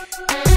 Bye.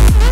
Bye.